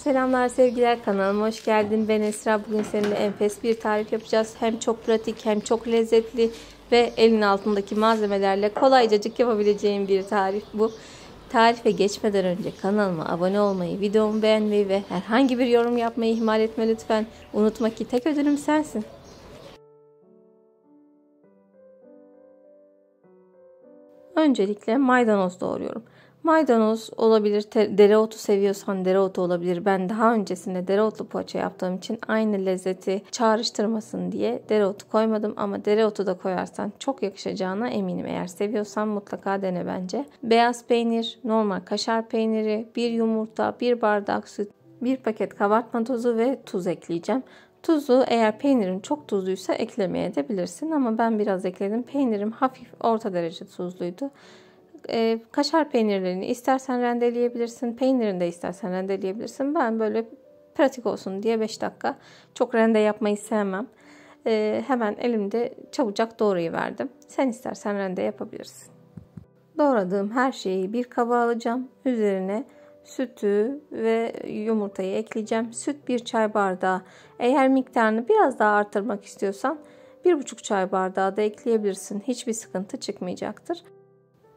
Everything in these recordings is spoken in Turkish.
Selamlar sevgiler kanalıma hoş geldin. Ben Esra. Bugün seninle enfes bir tarif yapacağız. Hem çok pratik hem çok lezzetli ve elin altındaki malzemelerle kolaycacık yapabileceğim bir tarif bu. Tarife geçmeden önce kanalıma abone olmayı, videomu beğenmeyi ve herhangi bir yorum yapmayı ihmal etme lütfen. Unutma ki tek ödülüm sensin. Öncelikle maydanoz doğruyorum. Maydanoz olabilir, dereotu seviyorsan dereotu olabilir. Ben daha öncesinde dereotlu poğaça yaptığım için aynı lezzeti çağrıştırmasın diye dereotu koymadım. Ama dereotu da koyarsan çok yakışacağına eminim. Eğer seviyorsan mutlaka dene bence. Beyaz peynir, normal kaşar peyniri, bir yumurta, bir bardak süt, bir paket kabartma tozu ve tuz ekleyeceğim. Tuzu eğer peynirin çok tuzluysa eklemeye edebilirsin ama ben biraz ekledim. Peynirim hafif orta derece tuzluydu. Ee, kaşar peynirlerini istersen rendeleyebilirsin. Peynirini de istersen rendeleyebilirsin. Ben böyle pratik olsun diye 5 dakika çok rende yapmayı sevmem. Ee, hemen elimde çabucak doğrayı verdim. Sen istersen rende yapabilirsin. Doğradığım her şeyi bir kaba alacağım. Üzerine sütü ve yumurtayı ekleyeceğim. Süt bir çay bardağı. Eğer miktarını biraz daha artırmak istiyorsan bir buçuk çay bardağı da ekleyebilirsin. Hiçbir sıkıntı çıkmayacaktır.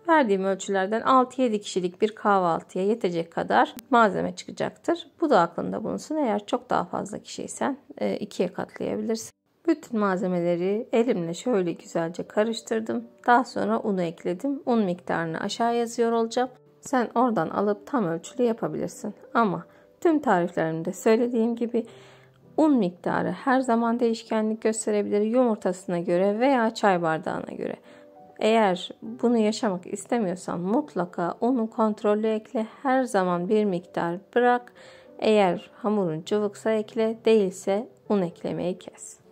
Verdiğim ölçülerden 6-7 kişilik bir kahvaltıya yetecek kadar malzeme çıkacaktır. Bu da aklında bulunsun. Eğer çok daha fazla kişiysen e, ikiye katlayabilirsin. Bütün malzemeleri elimle şöyle güzelce karıştırdım. Daha sonra unu ekledim. Un miktarını aşağı yazıyor olacağım. Sen oradan alıp tam ölçülü yapabilirsin. Ama tüm tariflerimde söylediğim gibi un miktarı her zaman değişkenlik gösterebilir yumurtasına göre veya çay bardağına göre. Eğer bunu yaşamak istemiyorsan mutlaka unu kontrollü ekle. Her zaman bir miktar bırak. Eğer hamurun cıvıksa ekle, değilse un eklemeyi kes.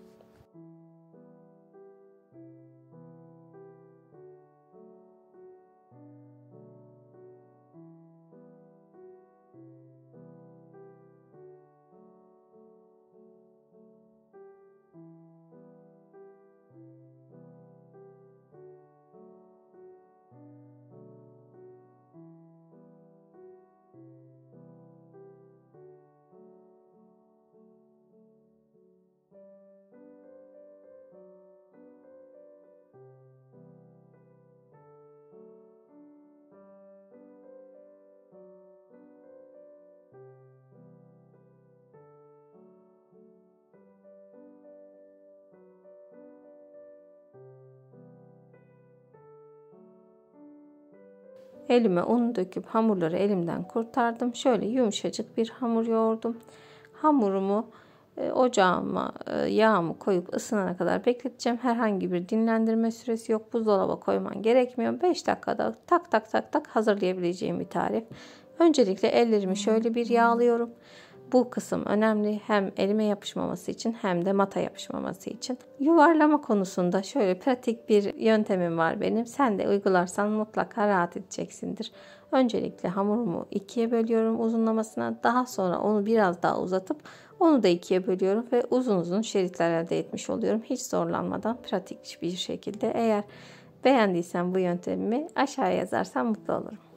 Elime un döküp hamurları elimden kurtardım. Şöyle yumuşacık bir hamur yoğurdum. Hamurumu e, ocağıma e, yağımı koyup ısınana kadar bekleteceğim. Herhangi bir dinlendirme süresi yok. Buzdolaba koyman gerekmiyor. 5 dakikada tak tak tak tak hazırlayabileceğim bir tarif. Öncelikle ellerimi şöyle bir yağlıyorum. Bu kısım önemli hem elime yapışmaması için hem de mata yapışmaması için. Yuvarlama konusunda şöyle pratik bir yöntemim var benim. Sen de uygularsan mutlaka rahat edeceksindir. Öncelikle hamurumu ikiye bölüyorum uzunlamasına. Daha sonra onu biraz daha uzatıp onu da ikiye bölüyorum ve uzun uzun şeritler elde etmiş oluyorum. Hiç zorlanmadan pratik bir şekilde. Eğer beğendiysen bu yöntemimi aşağıya yazarsan mutlu olurum.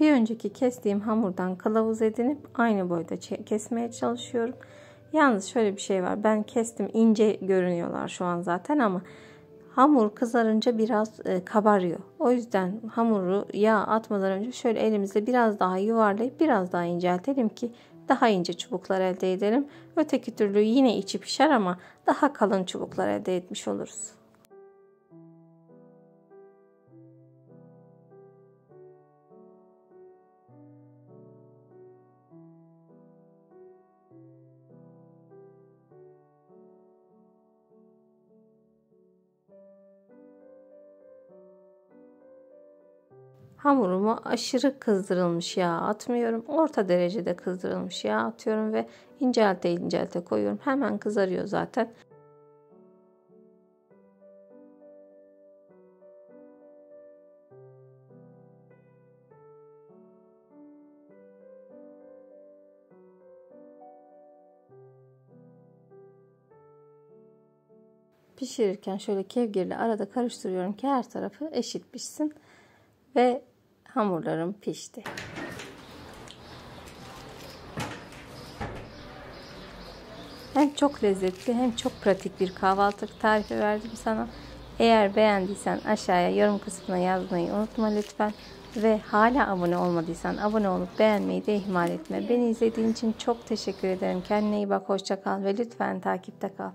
Bir önceki kestiğim hamurdan kılavuz edinip aynı boyda kesmeye çalışıyorum. Yalnız şöyle bir şey var. Ben kestim ince görünüyorlar şu an zaten ama hamur kızarınca biraz e, kabarıyor. O yüzden hamuru yağ atmadan önce şöyle elimizle biraz daha yuvarlayıp biraz daha inceltelim ki daha ince çubuklar elde edelim. Öteki türlü yine içi pişer ama daha kalın çubuklar elde etmiş oluruz. Hamurumu aşırı kızdırılmış yağ atmıyorum. Orta derecede kızdırılmış yağ atıyorum ve incelte incelte koyuyorum. Hemen kızarıyor zaten. Pişirirken şöyle kevgirle arada karıştırıyorum ki her tarafı eşit pişsin. Ve hamurlarım pişti. Hem çok lezzetli hem çok pratik bir kahvaltı tarifi verdim sana. Eğer beğendiysen aşağıya yorum kısmına yazmayı unutma lütfen. Ve hala abone olmadıysan abone olup beğenmeyi de ihmal etme. Beni izlediğin için çok teşekkür ederim. Kendine iyi bak, hoşça kal ve lütfen takipte kal.